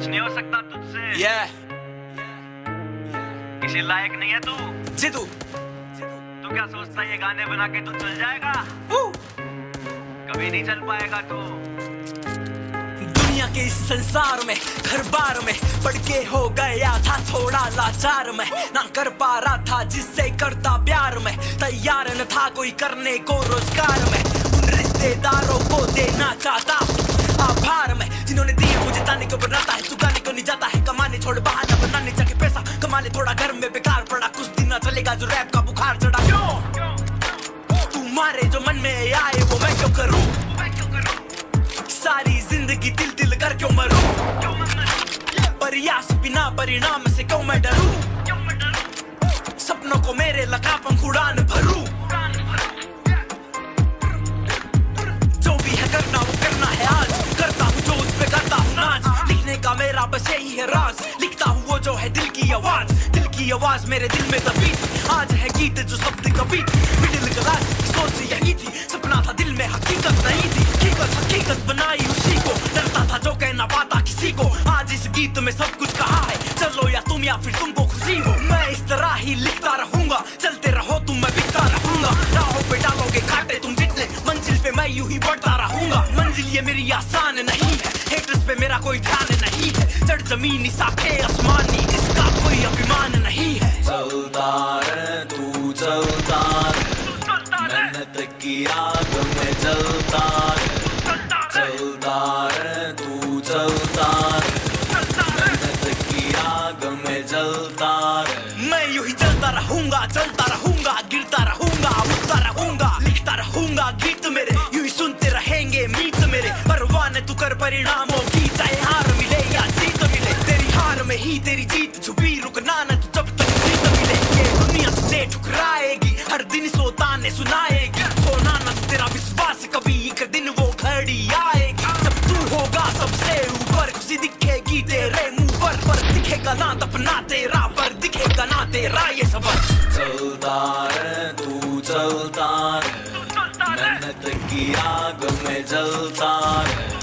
कुछ नहीं हो सकता तुझसे। Yeah, किसी लायक नहीं है तू। जितू। तू क्या सोचता है ये गाने बना के तू चल जाएगा? Woo! कभी नहीं चल पाएगा तू। दुनिया के इस संसार में घर बार में पड़ के हो गया था थोड़ा लाचार में। ना कर पा रहा था जिससे करता प्यार में। तैयार न था कोई करने को रोज़गार में। उन रिश्तेदारों को देना चाहता आभार में। जिन्होंने दिए मुझे ताने को बनाता है तू नहीं जाता है, कमाने छोड़ बहाना बनाने जाके पैसा। कमा ले थोड़ा घर में बेकार पड़ा, कुछ दिन ना चलेगा जो रैप का बुखार चढ़ा। क्यों तू मारे जो मन में आए, वो मैं क्यों करूँ? सारी ज़िंदगी दिल दिल कर क्यों मरूं? प्रयास बिना परिणाम से क्यों मैं डरूं? सपनों को मेरे लगा पंख उड़ान भरूं। है राज। लिखता हूँ वो जो है दिल की आवाज़। दिल की आवाज़ मेरे दिल में थी। आज है गीत जो शब्द कभी मिडिल क्लास सोच यही थी। सपना था दिल में हकीकत नहीं थी। हकीकत हकीकत बनाई उसी को। डरता था जो कहना पाता किसी को। आज इस गीत में सब कुछ कहा है। चलो या तुम या फिर तुमको खुशी हो। मैं इस तरह ही लिखता रहूँगा। चलते रहो तुम, मैं बिकता रहूँगा। राहों पे डालोगे कांटे तुम जितने। मंजिल पे मैं यूँ ही बढ़ता रहूँगा। मंजिल ये मेरी आसान नहीं है। मेरा कोई ध्यान नहीं है। चढ़ जमीनी साथे आसमानी इसका कोई अभिमान नहीं है। चलता तू चलता मेहनत की आग में चलता तू चलता मेहनत की आग में जलता मैं यूँ ही चलता रहूँगा चलता रहूँगा। में ही तेरी जीत छुपी रुकना न तू जब तक जीत मिले ये दुनिया तुझे ठुकराएगी हर दिन सोता ने सुनाएगी। खोना न तू तेरा विश्वास कभी एक दिन वो घड़ी आएगी। जब तू होगा सबसे ऊपर खुशी दिखेगी तेरे मुँह पर। पर दिखेगा ना अपना तेरा पर दिखेगा ना तेरा ये सबर। चलता रहे तू चलता रहे। मेहनत की आग में जलता रहे।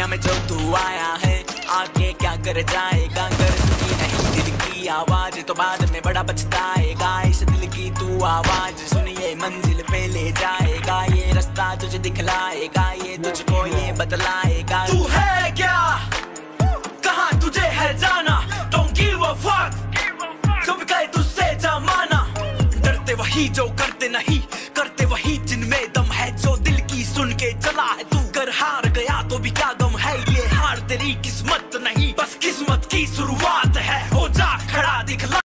दुनिया में जो तू आया है, आगे क्या कर जाएगा? कर सुनी नहीं, दिल की आवाज़ तो बाद में बड़ा पछताएगा। इस दिल की तू आवाज़, सुनिए, मंजिल पे ले जाएगा। ये रास्ता तुझे दिखलाएगा, ये तुझको ये बतलाएगा। तू है क्या? कहाँ तुझे है जाना? Give a fuck जो भी कहे तुझसे जमाना? डरते वही जो करते नहीं, करते वही जिनमें दम है, जो दिल की सुन के चला है।